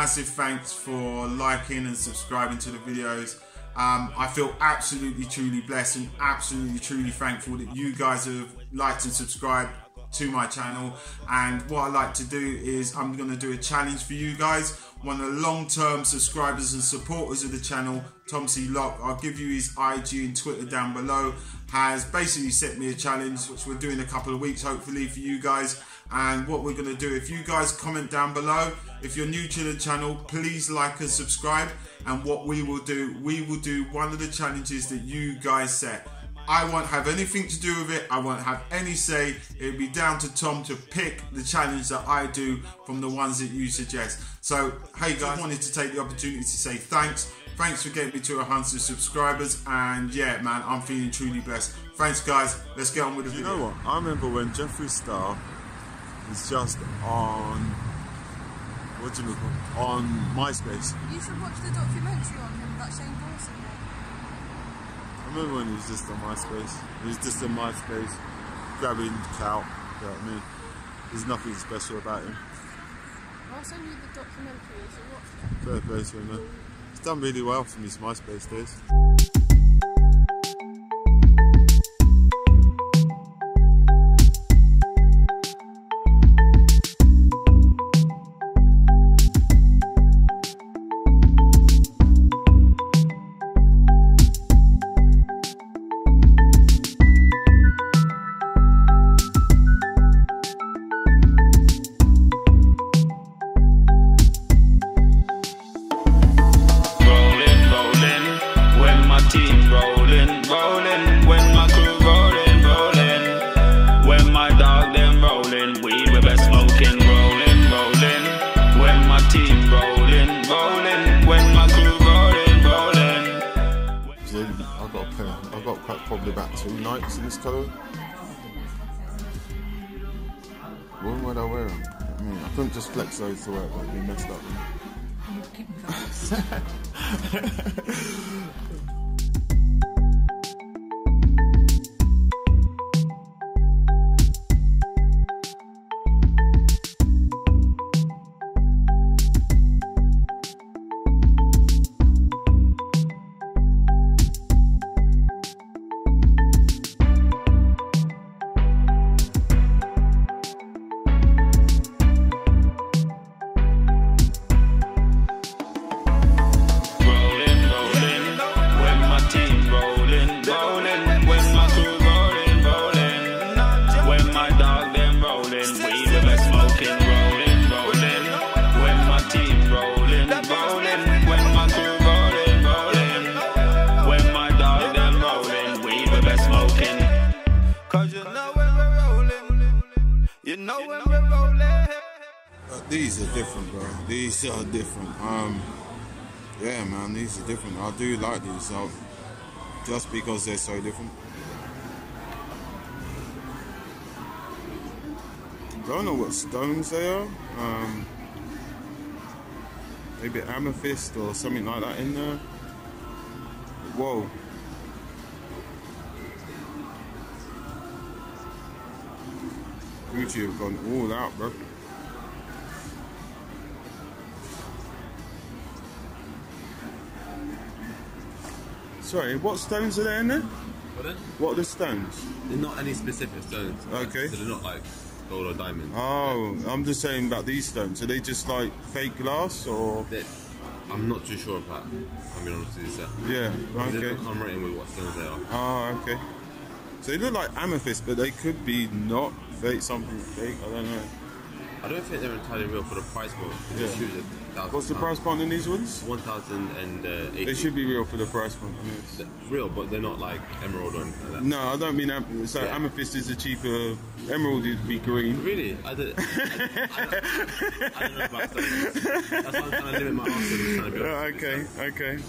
massive thanks for liking and subscribing to the videos. Um, I feel absolutely, truly blessed and absolutely, truly thankful that you guys have liked and subscribed to my channel. And what I like to do is I'm going to do a challenge for you guys. One of the long-term subscribers and supporters of the channel, Tom C. Lock, I'll give you his IG and Twitter down below, has basically set me a challenge, which we're doing in a couple of weeks, hopefully, for you guys. And what we're going to do, if you guys comment down below, if you're new to the channel, please like and subscribe. And what we will do, we will do one of the challenges that you guys set. I won't have anything to do with it. I won't have any say. It'll be down to Tom to pick the challenge that I do from the ones that you suggest. So, hey guys, I wanted to take the opportunity to say thanks. Thanks for getting me to 100 subscribers. And yeah, man, I'm feeling truly blessed. Thanks, guys. Let's get on with the You video. know what? I remember when Jeffree Star was just on what do you look on MySpace. You should watch the documentary on him that Shane Dawson made. I remember when he was just on MySpace. He was just on MySpace, grabbing clout. You know what I mean? There's nothing special about him. I'll send you the documentary, you should watch it. Fair play to him, man. He's done really well from his MySpace days. Got probably about two nights in this colour. When would I wear them? I mean, I couldn't just flex those to work. They'd be messed up. know when we're rolling. Uh, these are different, bro. These are different. Um, yeah, man, these are different. I do like these, so just because they're so different. Don't know what stones they are. Um, maybe amethyst or something like that in there. Whoa. Gucci have gone all out, bro. Sorry, what stones are there in there? Pardon? What are the stones? They're not any specific stones. Okay. So they're not like gold or diamond. Oh, I'm just saying about these stones. Are they just like fake glass or? They're- I'm not too sure about. I'm being honest with you, sir. Yeah, okay. come written with what stones they are. Oh, okay. So they look like amethyst, but they could be not fake, something fake. I don't know. I don't think they're entirely real for the price point. Yeah. It's usually a thousand What's the price point in these ones? One thousand and uh, eighty. They should be real for the price point. yes. Real, but they're not like emerald or anything like that. No, I don't mean am- so. Yeah. Amethyst is a cheaper. Emerald would be green. Really? I, did, I, I, don't, I don't know about stones. That's why I'm trying to limit my answer. I'm trying Oh, honest with you, okay, okay.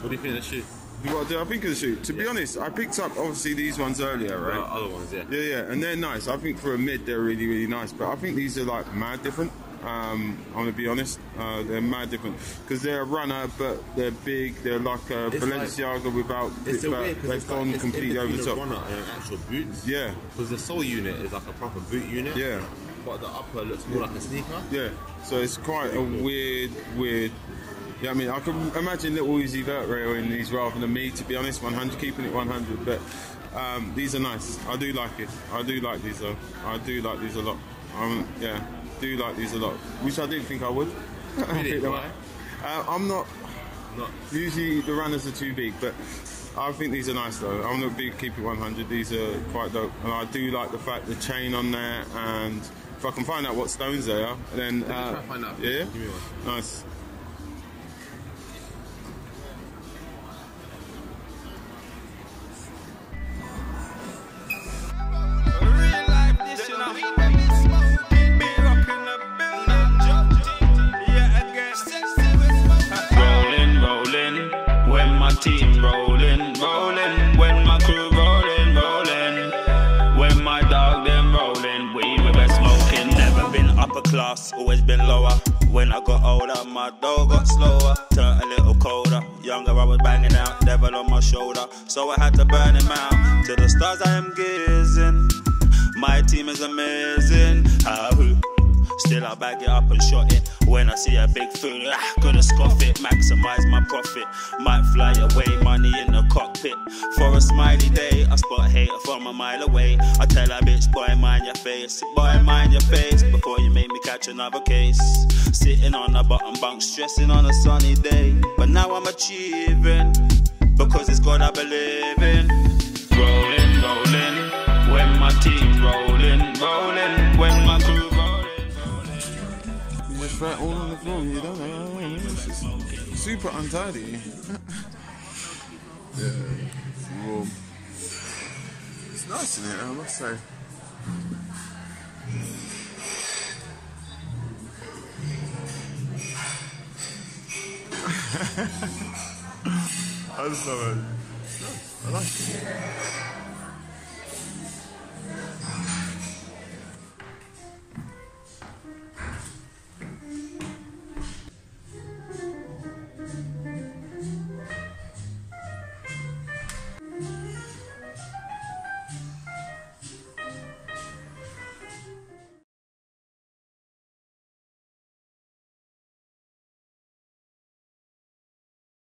What do you think of the shoe? What do I think of the shoe? To be Yeah. honest, I picked up obviously these ones earlier, right? other ones, yeah. Yeah, yeah, and they're nice. I think for a mid, they're really, really nice. But I think these are like mad different. Um, I'm gonna be honest, uh, they're mad different because they're a runner, but they're big. They're like a It's like- without. It's so weird because they've like, gone it's completely over the top. runner and an actual boots. Yeah, Because the sole unit is like a proper boot unit. yeah. but the upper looks more like a sneaker. Yeah, so it's quite a weird, weird. Yeah, I mean, I can imagine little Uzi Vert in these rather than me, to be honest. 100, keeping it 100, but um, these are nice. I do like it. I do like these though. I do like these a lot. Um, yeah, do like these a lot, which I didn't think I would. Really? Why? Uh, I'm not. Not. Usually the runners are too big, but I think these are nice though. I'm not big keep it 100. These are quite dope, and I do like the fact the chain on there, and if I can find out what stones they are, then uh, try find out. yeah, Give me one. nice. Always been lower. When I got older, my dog got slower, turned a little colder. Younger, I was banging out, devil on my shoulder. So I had to burn him out. To the stars I am gazing. My team is amazing. Ah. Still I bag it up and shot it. When I see a big food, ah, gonna scoff it, maximize my profit. Might fly away, money in the For a smiley day, I spot hater from a mile away. I tell a bitch, boy, mind your face, boy, mind your face, before you make me catch another case. Sitting on a bottom bunk, stressing on a sunny day. But now I'm achieving, because it's God I believe in. Rolling, rolling, when my team rolling, rolling, when my crew rolling, rolling. There's fat all on the floor. You don't know. Just super untidy. It's nice in here, I must say. I just love it. I like it.